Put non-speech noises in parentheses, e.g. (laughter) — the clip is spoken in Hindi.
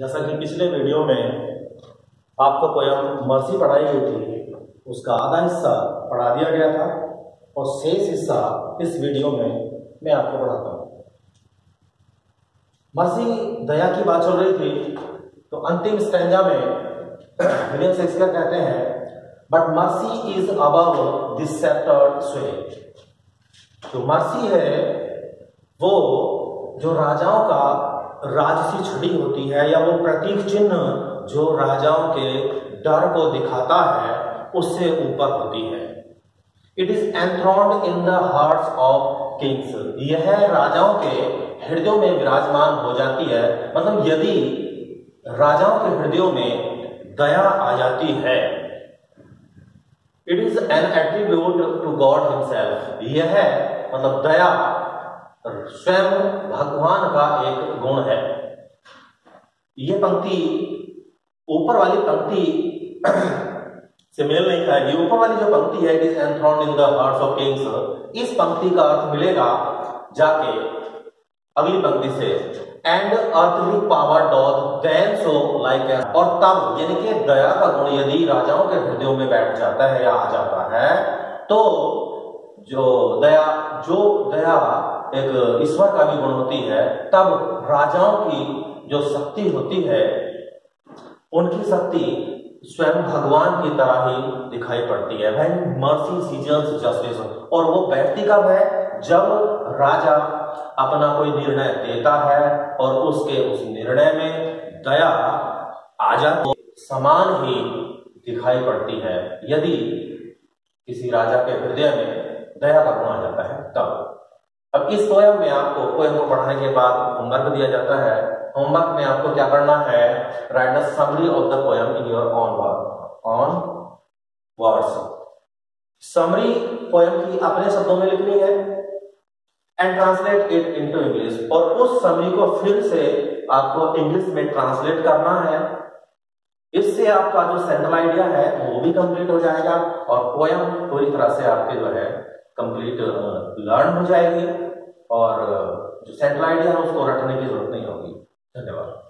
जैसा कि पिछले वीडियो में आपको पोयम मर्सी पढ़ाई गई थी, उसका आधा हिस्सा पढ़ा दिया गया था और शेष हिस्सा इस वीडियो में मैं आपको पढ़ाता हूँ। मर्सी दया की बात चल रही थी तो अंतिम स्टैंजा में विलियम शेक्सपियर कहते हैं but mercy is above this sceptred sway जो मर्सी है, वो जो राजाओं का राजसी छड़ी होती है या वो प्रतीक चिन्ह जो राजाओं के डर को दिखाता है, उससे ऊपर होती है। It is enthroned in the hearts of kings यह राजाओं के हृदयों में विराजमान हो जाती है। मतलब यदि राजाओं के हृदयों में दया आ जाती है it is an attribute to God himself यह मतलब दया स्वयं भगवान का एक गुण है। यह पंक्ति, ऊपर वाली पंक्ति (clears throat) से मेल नहीं खाएगी ऊपर वाली जो पंक्ति है it is enthroned in the hearts of kings इस पंक्ति का अर्थ मिलेगा जाके अगली पंक्ति से। And earthly power doth then show like और तब, यानी कि दया का गुण यदि राजाओं के हृदयों में बैठ जाता है या आ जाता है तो जो दया जो दया एक ईश्वर का भी गुण होती है, तब राजाओं की जो शक्ति होती है, उनकी शक्ति स्वयं भगवान की तरह ही दिखाई पड़ती है। वह मर्सी सीज़न जस्टिस और वो बैठती कब है? जब राजा अपना कोई निर्णय देता है, और उसके उस निर्णय में दया आ जाती तो समान ही दिखाई पड़ती है। यदि किसी राजा के हृदय में दया का गुण आ जाता है, तब इस पोयम में आपको पोयम को पढ़ाने के बाद होमवर्क दिया जाता है होमवर्क में आपको क्या करना है? Write the summary of the poem in your own word own words summary poem की अपने शब्दों में लिखनी है and translate it into English और उस समरी को फिर से आपको इंग्लिश में ट्रांसलेट करना है। इससे आपका जो सेंट्रल आइडिया है, वो भी कंप्लीट हो जाएगा और पोयम पूरी तरह से आपके जो है कंप्लीट लर्न हो जाएगी। और जो सेटेलाइट है उसको रटने की ज़रूरत नहीं होगी। धन्यवाद।